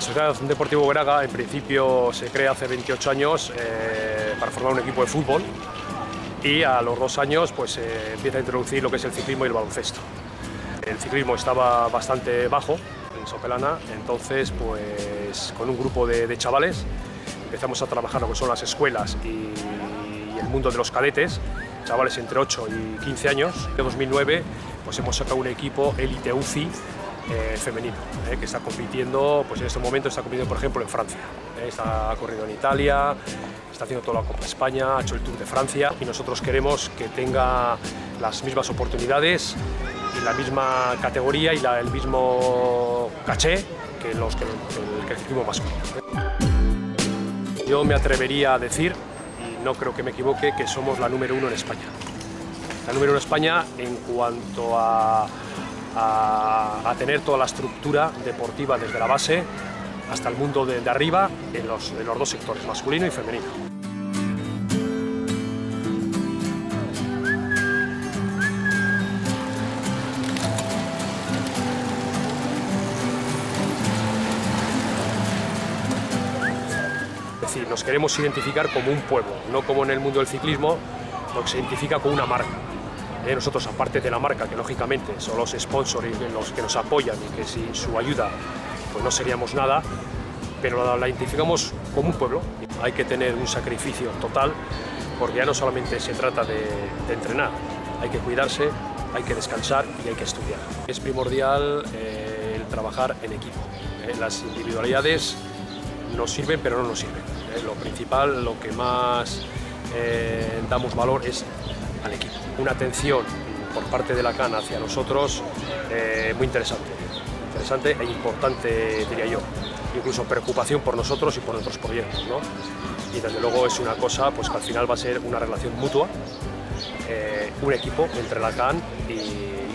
La Sociedad Deportivo Veraga en principio se crea hace 28 años eh, para formar un equipo de fútbol y a los dos años pues eh, empieza a introducir lo que es el ciclismo y el baloncesto. El ciclismo estaba bastante bajo en Sopelana, entonces pues con un grupo de, chavales empezamos a trabajar lo que son las escuelas y, el mundo de los cadetes, chavales entre 8 y 15 años. En 2009 pues hemos sacado un equipo Elite UCI eh, femenino, eh, que está compitiendo, pues en este momento está compitiendo por ejemplo en Francia, eh, está corriendo en Italia, está haciendo toda la Copa España, ha hecho el Tour de Francia y nosotros queremos que tenga las mismas oportunidades y la misma categoría y el mismo caché que, los, que el, ciclismo masculino. Yo me atrevería a decir, y no creo que me equivoque, que somos la número uno en España. La número uno en España en cuanto a a, tener toda la estructura deportiva desde la base hasta el mundo de, de arriba en los, en los dos sectores, masculino y femenino. Es decir, nos queremos identificar como un pueblo, no como en el mundo del ciclismo, lo que se identifica como una marca. Eh, nosotros, aparte de la marca, que lógicamente son los sponsors y los que nos apoyan y que sin su ayuda pues no seríamos nada, pero la, la identificamos como un pueblo. Hay que tener un sacrificio total, porque ya no solamente se trata de, de entrenar, hay que cuidarse, hay que descansar y hay que estudiar. Es primordial eh, el trabajar en equipo. Eh, las individualidades nos sirven, pero no nos sirven. Eh, lo principal, lo que más eh, damos valor es al equipo. Una atención por parte de la CAN hacia nosotros eh, muy interesante, interesante e importante diría yo. Incluso preocupación por nosotros y por nuestros proyectos. ¿no? Y desde luego es una cosa pues, que al final va a ser una relación mutua, eh, un equipo entre la CAN y, y.